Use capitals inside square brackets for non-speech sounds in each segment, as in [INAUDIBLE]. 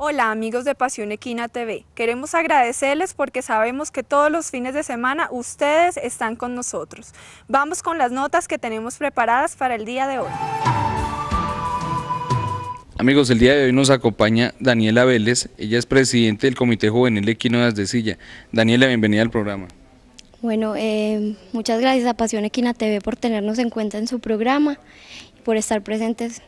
Hola amigos de Pasión Equina TV, queremos agradecerles porque sabemos que todos los fines de semana ustedes están con nosotros. Vamos con las notas que tenemos preparadas para el día de hoy. Amigos, el día de hoy nos acompaña Daniela Vélez, ella es presidente del Comité Juvenil Equino de Asdecilla. Daniela, bienvenida al programa. Bueno, eh, muchas gracias a Pasión Equina TV por tenernos en cuenta en su programa y por estar presentes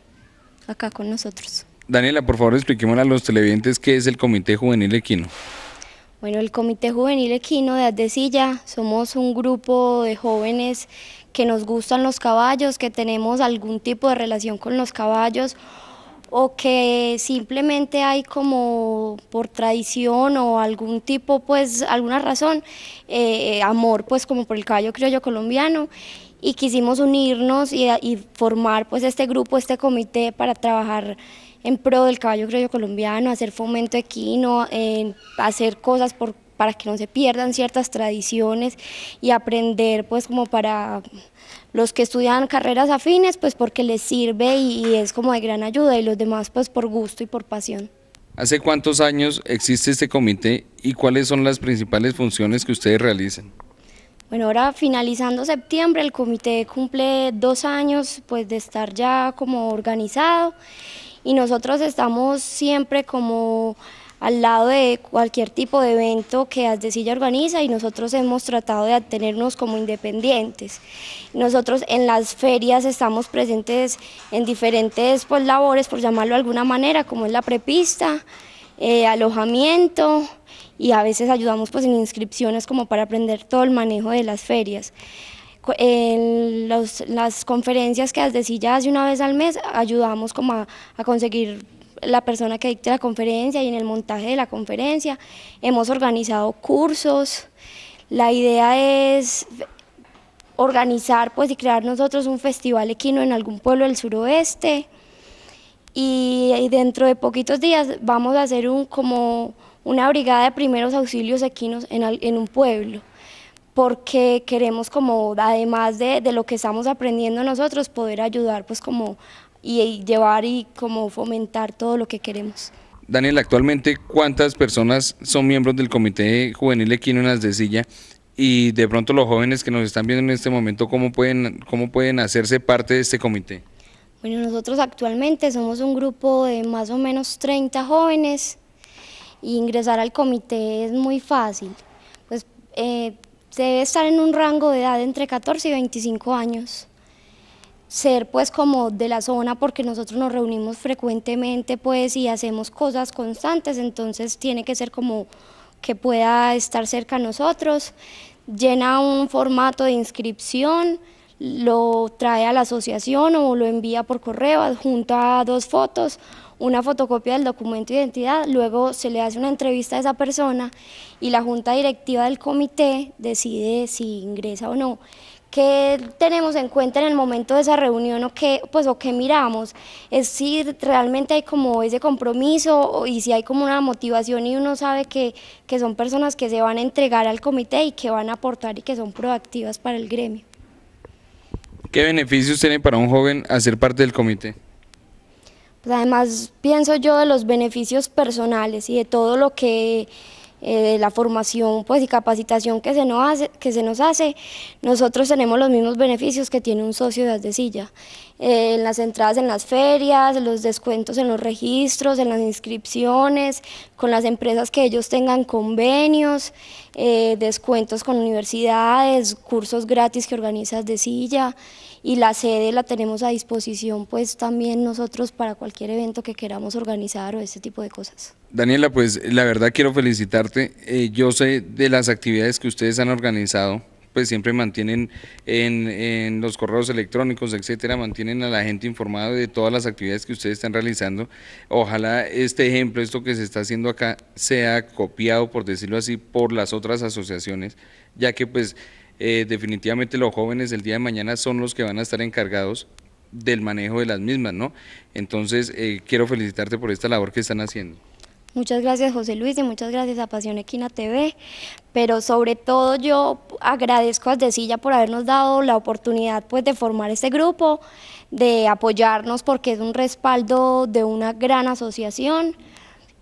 acá con nosotros. Daniela, por favor expliquémosle a los televidentes qué es el Comité Juvenil Equino. Bueno, el Comité Juvenil Equino de Adesilla somos un grupo de jóvenes que nos gustan los caballos, que tenemos algún tipo de relación con los caballos o que simplemente hay como por tradición o algún tipo, pues alguna razón, eh, amor pues como por el caballo criollo colombiano y quisimos unirnos y, y formar pues este grupo, este comité para trabajar en pro del caballo criollo colombiano, hacer fomento equino, hacer cosas por, para que no se pierdan ciertas tradiciones y aprender pues como para los que estudian carreras afines pues porque les sirve y, es como de gran ayuda y los demás pues por gusto y por pasión. ¿Hace cuántos años existe este comité y cuáles son las principales funciones que ustedes realizan? Bueno, ahora finalizando septiembre el comité cumple dos años pues de estar ya como organizado y nosotros estamos siempre como al lado de cualquier tipo de evento que Asdecilla organiza y nosotros hemos tratado de tenernos como independientes. Nosotros en las ferias estamos presentes en diferentes pues, labores, por llamarlo de alguna manera, como es la prepista, eh, alojamiento y a veces ayudamos pues, en inscripciones como para aprender todo el manejo de las ferias en las conferencias que desde ya hace una vez al mes ayudamos como a, conseguir la persona que dicte la conferencia y en el montaje de la conferencia. Hemos organizado cursos. La idea es organizar pues y crear nosotros un festival equino en algún pueblo del suroeste y, dentro de poquitos días vamos a hacer un, como una brigada de primeros auxilios equinos en, en un pueblo porque queremos como, además de, lo que estamos aprendiendo nosotros, poder ayudar pues como y, llevar y como fomentar todo lo que queremos. Daniel, actualmente, ¿cuántas personas son miembros del Comité Juvenil Equino en Silla? Y de pronto los jóvenes que nos están viendo en este momento, ¿cómo pueden, cómo pueden hacerse parte de este comité? Bueno, nosotros actualmente somos un grupo de más o menos 30 jóvenes y ingresar al comité es muy fácil. Pues eh, debe estar en un rango de edad entre 14 y 25 años. Ser pues como de la zona porque nosotros nos reunimos frecuentemente pues y hacemos cosas constantes, entonces tiene que ser como que pueda estar cerca a nosotros. Llena un formato de inscripción, lo trae a la asociación o lo envía por correo, adjunta dos fotos, una fotocopia del documento de identidad, luego se le hace una entrevista a esa persona y la junta directiva del comité decide si ingresa o no. ¿Qué tenemos en cuenta en el momento de esa reunión o qué, pues, o qué miramos? Es si realmente hay como ese compromiso y si hay como una motivación y uno sabe que, que son personas que se van a entregar al comité y que van a aportar y que son proactivas para el gremio. ¿Qué beneficios tiene para un joven hacer parte del comité? Pues además pienso yo de los beneficios personales y de todo lo que eh, la formación pues, y capacitación que se, nos hace, que se nos hace, nosotros tenemos los mismos beneficios que tiene un socio de silla. Eh, en las entradas en las ferias, los descuentos en los registros, en las inscripciones, con las empresas que ellos tengan convenios, eh, descuentos con universidades, cursos gratis que organiza silla y la sede la tenemos a disposición pues también nosotros para cualquier evento que queramos organizar o ese tipo de cosas. Daniela, pues la verdad quiero felicitarte. Eh, yo sé de las actividades que ustedes han organizado, pues siempre mantienen en, en, los correos electrónicos, etcétera, mantienen a la gente informada de todas las actividades que ustedes están realizando. Ojalá este ejemplo, esto que se está haciendo acá, sea copiado, por decirlo así, por las otras asociaciones, ya que pues eh, definitivamente los jóvenes del día de mañana son los que van a estar encargados del manejo de las mismas, ¿no? Entonces, eh, quiero felicitarte por esta labor que están haciendo. Muchas gracias José Luis y muchas gracias a Pasión Equina TV, pero sobre todo yo agradezco a Decilla por habernos dado la oportunidad pues, de formar este grupo, de apoyarnos porque es un respaldo de una gran asociación.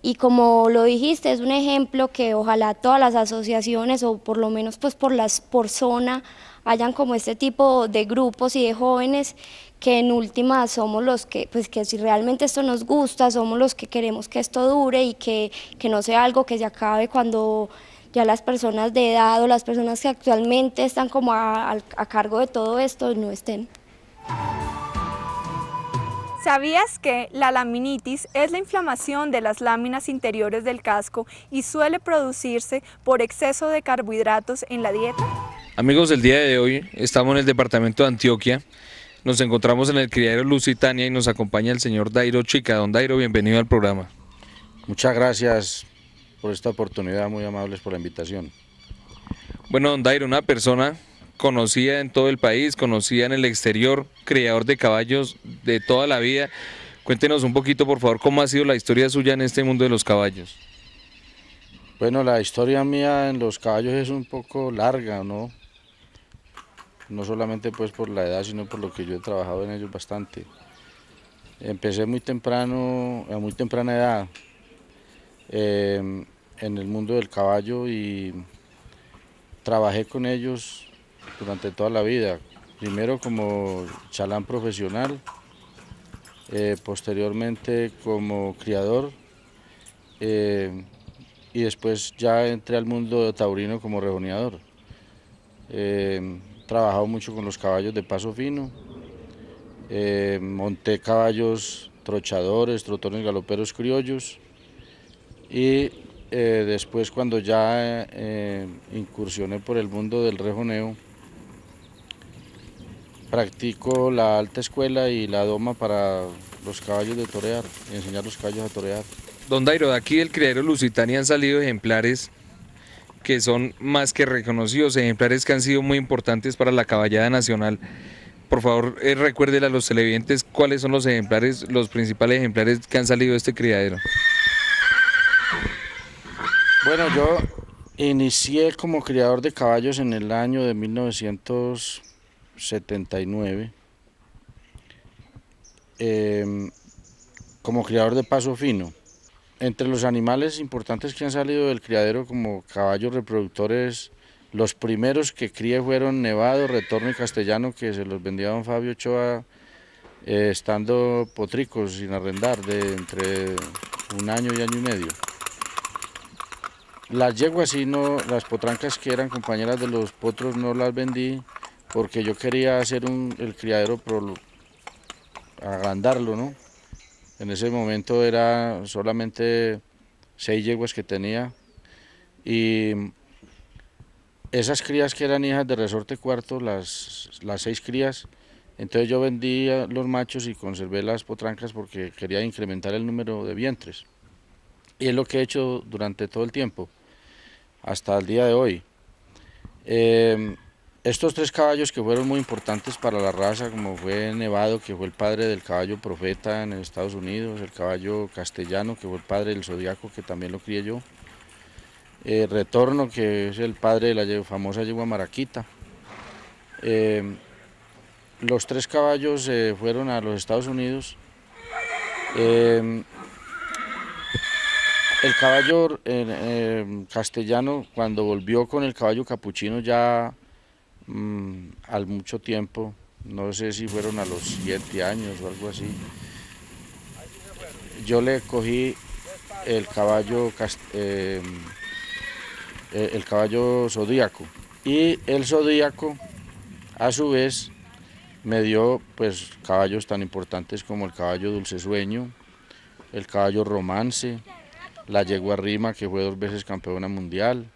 Y como lo dijiste, es un ejemplo que ojalá todas las asociaciones o por lo menos pues por, las, por zona hayan como este tipo de grupos y de jóvenes que en última somos los que, pues que si realmente esto nos gusta, somos los que queremos que esto dure y que, que no sea algo que se acabe cuando ya las personas de edad o las personas que actualmente están como a, a cargo de todo esto no estén. ¿Sabías que la laminitis es la inflamación de las láminas interiores del casco y suele producirse por exceso de carbohidratos en la dieta? Amigos, el día de hoy estamos en el departamento de Antioquia. Nos encontramos en el criadero Lusitania y nos acompaña el señor Dairo Chica. Don Dairo, bienvenido al programa. Muchas gracias por esta oportunidad, muy amables por la invitación. Bueno, don Dairo, una persona conocida en todo el país, conocida en el exterior, criador de caballos de toda la vida. Cuéntenos un poquito, por favor, cómo ha sido la historia suya en este mundo de los caballos. Bueno, la historia mía en los caballos es un poco larga, ¿no? No solamente pues por la edad, sino por lo que yo he trabajado en ellos bastante. Empecé muy temprano, a muy temprana edad, eh, en el mundo del caballo y trabajé con ellos durante toda la vida. Primero como chalán profesional, eh, posteriormente como criador eh, y después ya entré al mundo taurino como rejoneador. Trabajado mucho con los caballos de paso fino, monté caballos trochadores, trotones galoperos criollos, y eh, después cuando ya eh, incursioné por el mundo del rejoneo, practico la alta escuela y la doma para los caballos de torear, enseñar los caballos a torear. Don Dairo, de aquí del criadero Lusitania han salido ejemplares que son más que reconocidos, ejemplares que han sido muy importantes para la caballada nacional. Por favor, eh, recuérdele a los televidentes cuáles son los ejemplares, los principales ejemplares que han salido de este criadero. Bueno, yo inicié como criador de caballos en el año de 1979, em, como criador de paso fino. Entre los animales importantes que han salido del criadero como caballos reproductores, los primeros que crié fueron Nevado, Retorno y Castellano, que se los vendía don Fabio Ochoa eh, estando potricos sin arrendar de entre un año y año y medio. Las yeguas sí no, las potrancas que eran compañeras de los potros no las vendí porque yo quería hacer un, el criadero pro, agrandarlo, ¿no? En ese momento era solamente seis yeguas que tenía y esas crías que eran hijas de resorte cuarto, las, las seis crías, entonces yo vendí los machos y conservé las potrancas porque quería incrementar el número de vientres. Y es lo que he hecho durante todo el tiempo hasta el día de hoy. Em, estos tres caballos que fueron muy importantes para la raza, como fue Nevado, que fue el padre del caballo profeta en Estados Unidos, el caballo castellano, que fue el padre del zodiaco, que también lo crié yo, eh, Retorno, que es el padre de la famosa yegua maraquita. Em, los tres caballos eh, fueron a los Estados Unidos. El caballo eh, castellano, cuando volvió con el caballo capuchino ya mm, al mucho tiempo, no sé si fueron a los siete años o algo así, yo le cogí el caballo, eh, eh, el caballo zodíaco. Y el zodíaco a su vez me dio pues caballos tan importantes como el caballo dulce sueño, el caballo romance, la yegua Rima, que fue dos veces campeona mundial.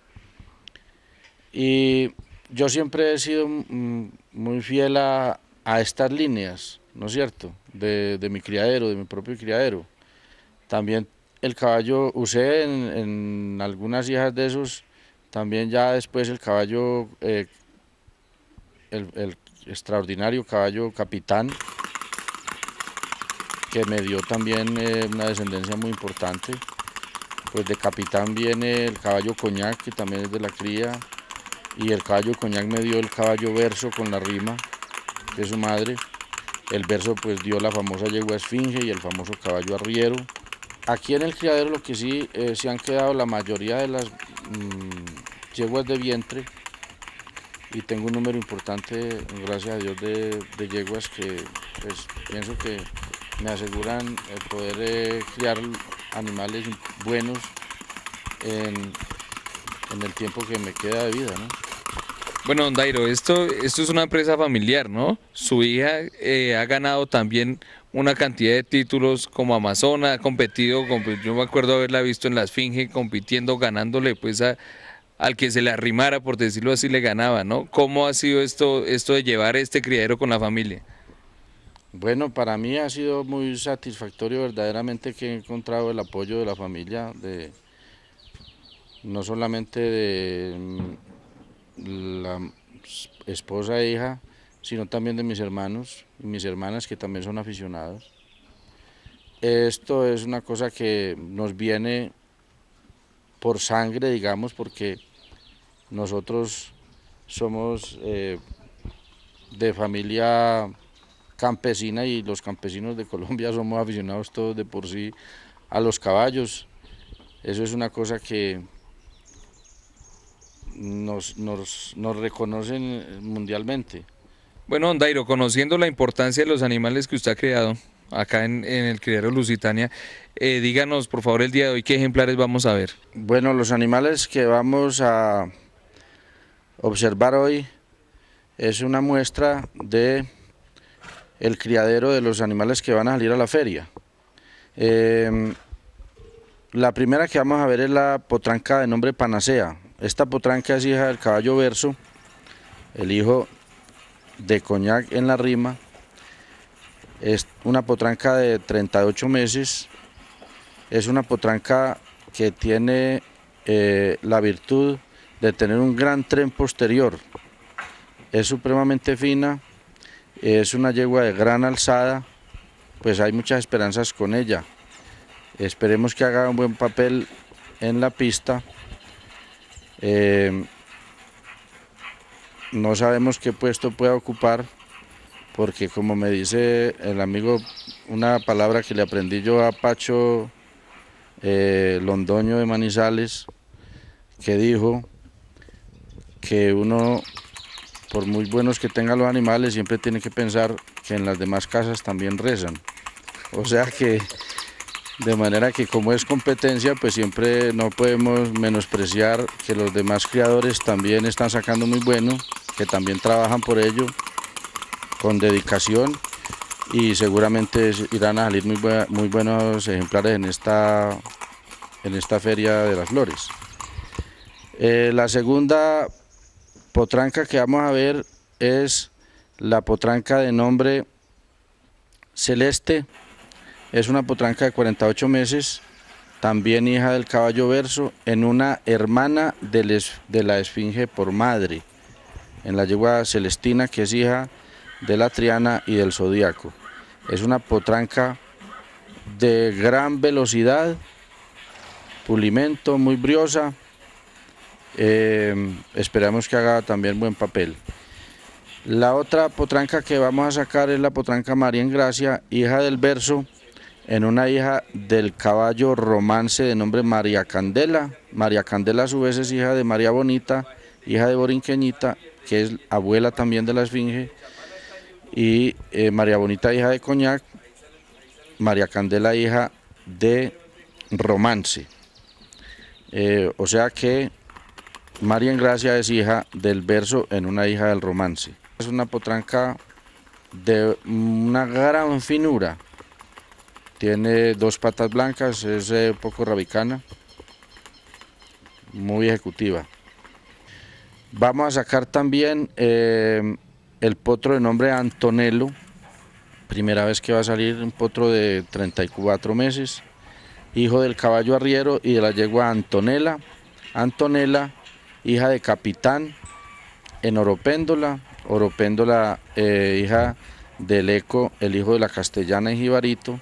Y yo siempre he sido muy fiel a, estas líneas, ¿no es cierto?, de, mi criadero, de mi propio criadero. También el caballo usé en, algunas hijas de esos, también ya después el caballo, eh, el, extraordinario caballo capitán, que me dio también eh, una descendencia muy importante pues de capitán viene el caballo coñac, que también es de la cría, y el caballo coñac me dio el caballo verso con la rima, de su madre. El verso pues dio la famosa yegua esfinge y el famoso caballo arriero. aquí en el criadero lo que sí eh, se han quedado la mayoría de las mm, yeguas de vientre y tengo un número importante, gracias a Dios, de, yeguas que pues, pienso que me aseguran el poder eh, criar animales buenos en, el tiempo que me queda de vida. Bueno, don Dairo, esto, esto es una empresa familiar, ¿no? Su hija eh, ha ganado también una cantidad de títulos como Amazona, ha competido, yo me acuerdo haberla visto en la Esfinge compitiendo, ganándole pues a, al que se le arrimara, por decirlo así, le ganaba, ¿no? ¿Cómo ha sido esto, esto de llevar este criadero con la familia? Bueno, para mí ha sido muy satisfactorio verdaderamente que he encontrado el apoyo de la familia, de no solamente de la esposa e hija, sino también de mis hermanos y mis hermanas que también son aficionados. Esto es una cosa que nos viene por sangre, digamos, porque nosotros somos eh, de familia campesina y los campesinos de Colombia [LAUGHS] somos aficionados todos de por sí a los caballos. Eso es una cosa que nos, reconocen mundialmente. Bueno, Dairo, conociendo la importancia de los animales que usted ha creado acá en, el criadero Lusitania, eh, díganos por favor el día de hoy qué ejemplares vamos a ver. Bueno, los animales que vamos a observar hoy es una muestra de el criadero de los animales que van a salir a la feria. Em, la primera que vamos a ver es la potranca de nombre Panacea. Esta potranca es hija del caballo verso, el hijo de Coñac en la rima. Es una potranca de 38 meses. Es una potranca que tiene eh, la virtud de tener un gran tren posterior. Es supremamente fina, es una yegua de gran alzada, pues hay muchas esperanzas con ella. Esperemos que haga un buen papel en la pista. Eh, no sabemos qué puesto pueda ocupar, porque como me dice el amigo, una palabra que le aprendí yo a Pacho eh, Londoño de Manizales, que dijo, que uno, por muy buenos que tengan los animales, siempre tiene que pensar que en las demás casas también rezan. O sea que, de manera que como es competencia, pues siempre no podemos menospreciar que los demás criadores también están sacando muy bueno, que también trabajan por ello con dedicación y seguramente irán a salir muy, buenos ejemplares en esta, en esta Feria de las Flores. Eh, la segunda potranca que vamos a ver es la potranca de nombre Celeste, es una potranca de 48 meses, también hija del caballo verso, en una hermana de la esfinge por madre, en la yegua Celestina, que es hija de la Triana y del Zodíaco. Es una potranca de gran velocidad, pulimento, muy briosa, eh, esperamos que haga también buen papel. La otra potranca que vamos a sacar es la potranca María Gracia, hija del verso, en una hija del caballo romance de nombre María Candela. María Candela a su vez es hija de María Bonita, hija de Borinqueñita, que es abuela también de la Esfinge, y eh, María Bonita hija de Coñac, María Candela hija de Romance. Eh, o sea que María Gracia es hija del verso en una hija del romance. Es una potranca de una gran finura. Tiene dos patas blancas, es un poco rabicana, muy ejecutiva. Vamos a sacar también eh, el potro de nombre Antonello, primera vez que va a salir un potro de 34 meses, hijo del caballo arriero y de la yegua Antonella. Antonella hija de capitán en Oropéndola, Oropéndola eh, hija del Eco, el hijo de la castellana y Jibarito,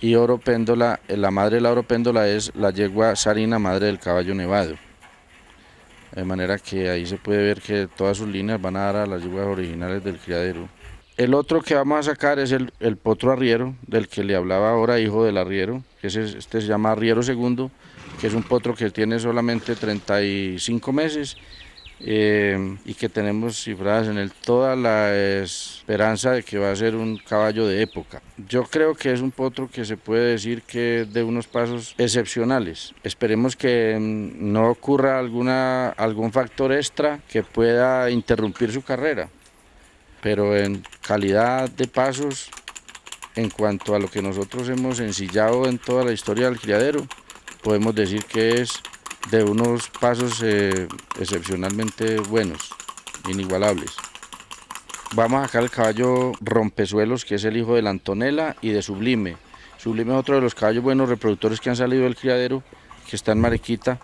y Oropéndola, eh, la madre de la Oropéndola es la yegua Sarina, madre del caballo nevado. De manera que ahí se puede ver que todas sus líneas van a dar a las yeguas originales del criadero. El otro que vamos a sacar es el, el potro arriero, del que le hablaba ahora, hijo del arriero, que este se llama Riero Segundo, que es un potro que tiene solamente 35 meses eh, y que tenemos cifradas en él toda la esperanza de que va a ser un caballo de época. Yo creo que es un potro que se puede decir que de unos pasos excepcionales. Esperemos que mm, no ocurra alguna, algún factor extra que pueda interrumpir su carrera, pero en calidad de pasos, en cuanto a lo que nosotros hemos ensillado en toda la historia del criadero, podemos decir que es de unos pasos eh, excepcionalmente buenos, inigualables. Vamos a sacar el caballo Rompesuelos, que es el hijo de la Antonella y de Sublime. Sublime es otro de los caballos buenos reproductores que han salido del criadero, que está en Mariquita.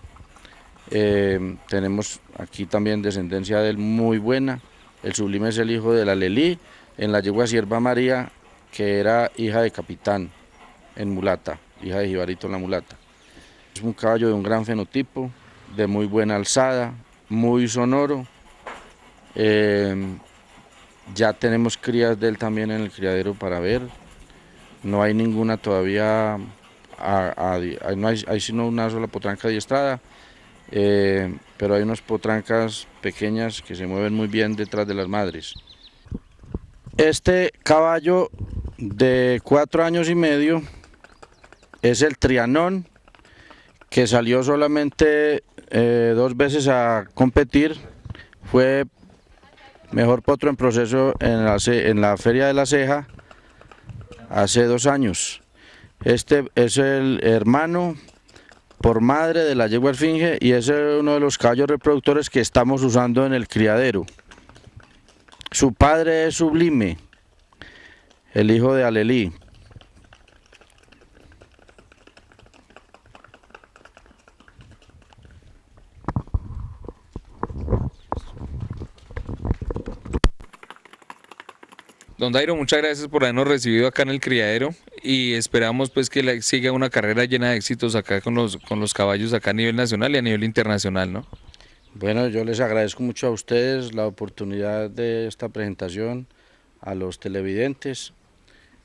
Eh, tenemos aquí también descendencia de él muy buena. El Sublime es el hijo de la Lelí, en la yegua Sierva María, que era hija de capitán en mulata, hija de Jibarito en la mulata. Es un caballo de un gran fenotipo, de muy buena alzada, muy sonoro. Eh, ya tenemos crías de él también en el criadero para ver. No hay ninguna todavía, no hay, sino una sola potranca adiestrada, eh, pero hay unas potrancas pequeñas que se mueven muy bien detrás de las madres. Este caballo de cuatro años y medio es el Trianón que salió solamente eh, dos veces a competir, fue mejor potro en proceso en la, en la Feria de la Ceja hace dos años. Este es el hermano por madre de la yegua esfinge y es uno de los caballos reproductores que estamos usando en el criadero. Su padre es Sublime, el hijo de Alelí. Don Dairo, muchas gracias por habernos recibido acá en el criadero y esperamos pues que siga una carrera llena de éxitos acá con los, con los caballos acá a nivel nacional y a nivel internacional, ¿no? Bueno, yo les agradezco mucho a ustedes la oportunidad de esta presentación, a los televidentes,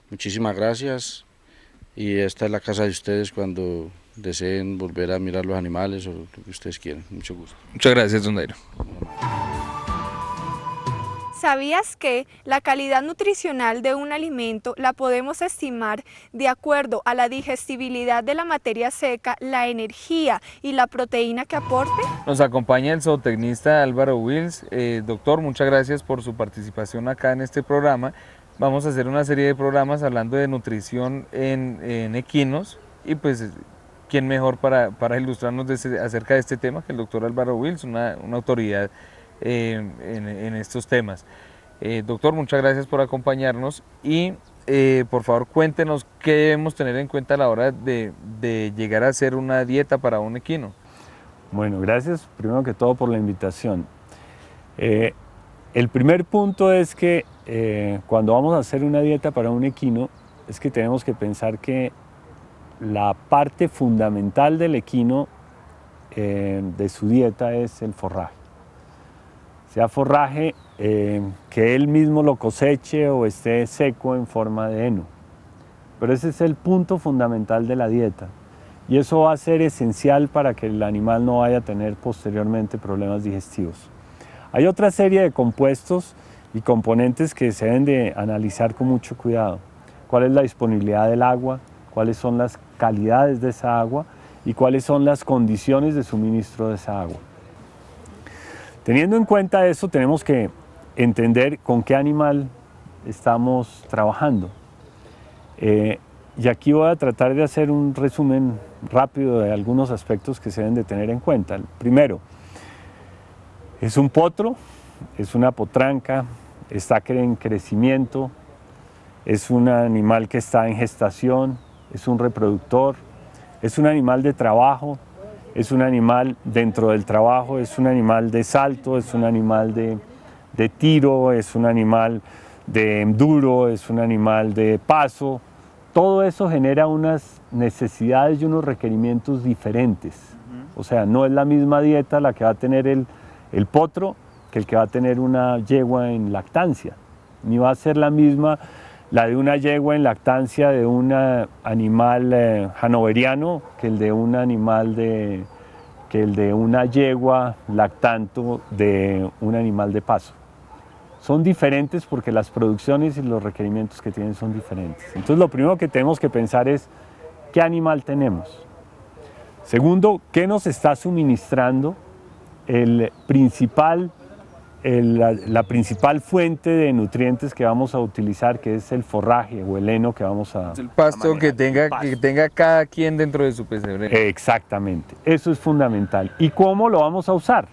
muchísimas gracias y esta es la casa de ustedes cuando deseen volver a mirar los animales o lo que ustedes quieran. Mucho gusto. Muchas gracias, don Dairo. ¿Sabías que la calidad nutricional de un alimento la podemos estimar de acuerdo a la digestibilidad de la materia seca, la energía y la proteína que aporte? Nos acompaña el zootecnista Álvaro Wills. Eh, doctor, muchas gracias por su participación acá en este programa. Vamos a hacer una serie de programas hablando de nutrición en, equinos y pues quién mejor para, ilustrarnos acerca de este tema que el doctor Álvaro Wills, una autoridad eh, en, estos temas. Eh, doctor, muchas gracias por acompañarnos y eh, por favor cuéntenos qué debemos tener en cuenta a la hora de, llegar a hacer una dieta para un equino. Bueno, gracias primero que todo por la invitación. el primer punto es que cuando vamos a hacer una dieta para un equino, es que tenemos que pensar que la parte fundamental del equino de su dieta es el forraje sea forraje eh, que él mismo lo coseche o esté seco en forma de heno. Pero ese es el punto fundamental de la dieta y eso va a ser esencial para que el animal no vaya a tener posteriormente problemas digestivos. Hay otra serie de compuestos y componentes que se deben de analizar con mucho cuidado. ¿Cuál es la disponibilidad del agua? ¿Cuáles son las calidades de esa agua? ¿Y cuáles son las condiciones de suministro de esa agua? Teniendo en cuenta eso, tenemos que entender con qué animal estamos trabajando. Eh, y aquí voy a tratar de hacer un resumen rápido de algunos aspectos que se deben de tener en cuenta. primero, es un potro, es una potranca, está en crecimiento, es un animal que está en gestación, es un reproductor, es un animal de trabajo, es un animal dentro del trabajo, es un animal de salto, es un animal de, tiro, es un animal de enduro, es un animal de paso. Todo eso genera unas necesidades y unos requerimientos diferentes. O sea, no es la misma dieta la que va a tener el, el potro que el que va a tener una yegua en lactancia, ni va a ser la misma la de una yegua en lactancia de un animal eh, hanoveriano que el de un animal de que el de una yegua lactanto de un animal de paso. Son diferentes porque las producciones y los requerimientos que tienen son diferentes. Entonces lo primero que tenemos que pensar es qué animal tenemos. Segundo, qué nos está suministrando el principal la, principal fuente de nutrientes que vamos a utilizar, que es el forraje o el heno que vamos a... El pasto que tenga, que tenga cada quien dentro de su pesebre. Exactamente, eso es fundamental. ¿Y cómo lo vamos a usar?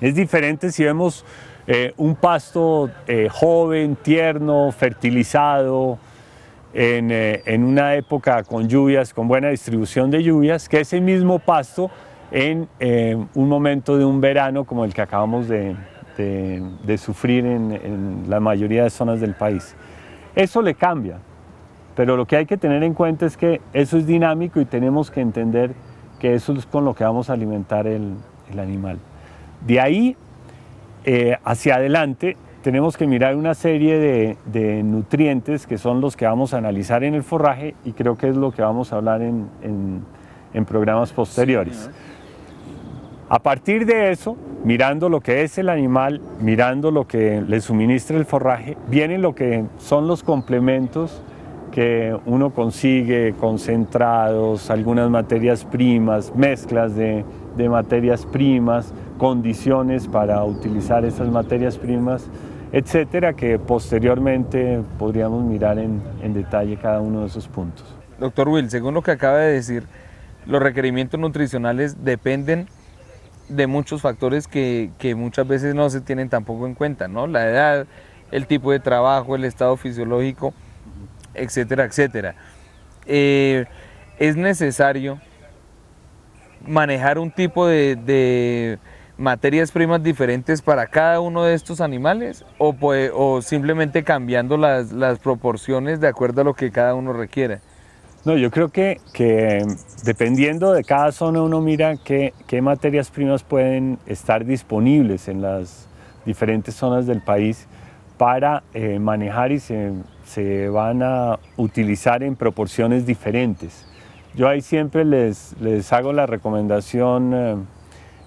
Es diferente si vemos eh, un pasto eh, joven, tierno, fertilizado, en, eh, en, una época con lluvias, con buena distribución de lluvias, que ese mismo pasto en un momento de un verano como el que acabamos de, de, sufrir en, la mayoría de zonas del país. Eso le cambia, pero lo que hay que tener en cuenta es que eso es dinámico y tenemos que entender que eso es con lo que vamos a alimentar el, animal. De ahí eh, hacia adelante tenemos que mirar una serie de, nutrientes que son los que vamos a analizar en el forraje y creo que es lo que vamos a hablar en, programas posteriores. A partir de eso, mirando lo que es el animal, mirando lo que le suministra el forraje, viene lo que son los complementos que uno consigue, concentrados, algunas materias primas, mezclas de, materias primas, condiciones para utilizar esas materias primas, etcétera, que posteriormente podríamos mirar en, en detalle cada uno de esos puntos. Doctor Will, según lo que acaba de decir, los requerimientos nutricionales dependen de muchos factores que, muchas veces no se tienen tampoco en cuenta, ¿no? La edad, el tipo de trabajo, el estado fisiológico, etcétera, etcétera. Eh, es necesario manejar un tipo de, materias primas diferentes para cada uno de estos animales o, o simplemente cambiando las, las proporciones de acuerdo a lo que cada uno requiere. No, yo creo que, que, dependiendo de cada zona uno mira qué, qué, materias primas pueden estar disponibles en las diferentes zonas del país para eh, manejar y se, se, van a utilizar en proporciones diferentes. Yo ahí siempre les, les hago la recomendación, eh,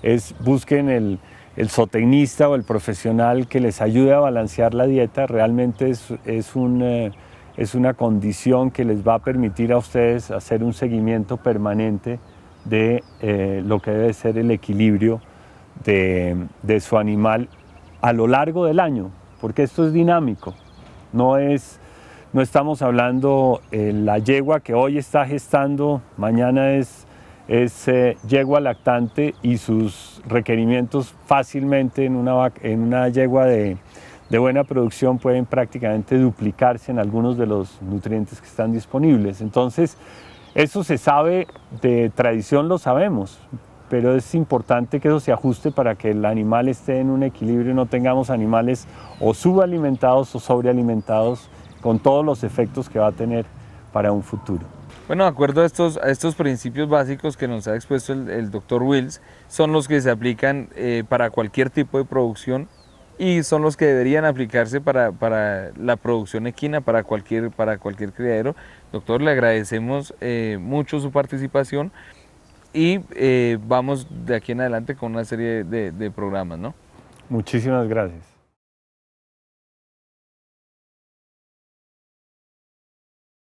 es busquen el, el o el profesional que les ayude a balancear la dieta, realmente es, es un... Eh, es una condición que les va a permitir a ustedes hacer un seguimiento permanente de eh, lo que debe ser el equilibrio de, su animal a lo largo del año, porque esto es dinámico, no es no estamos hablando eh, la yegua que hoy está gestando, mañana es, es eh, yegua lactante y sus requerimientos fácilmente en una, en una yegua de, de buena producción pueden prácticamente duplicarse en algunos de los nutrientes que están disponibles. Entonces, eso se sabe, de tradición lo sabemos, pero es importante que eso se ajuste para que el animal esté en un equilibrio y no tengamos animales o subalimentados o sobrealimentados con todos los efectos que va a tener para un futuro. Bueno, de acuerdo a estos, estos principios básicos que nos ha expuesto el, doctor Wills, son los que se aplican eh, para cualquier tipo de producción y son los que deberían aplicarse para, la producción equina, para cualquier, para cualquier criadero. Doctor, le agradecemos eh, mucho su participación y eh, vamos de aquí en adelante con una serie de, de programas, ¿no? Muchísimas gracias.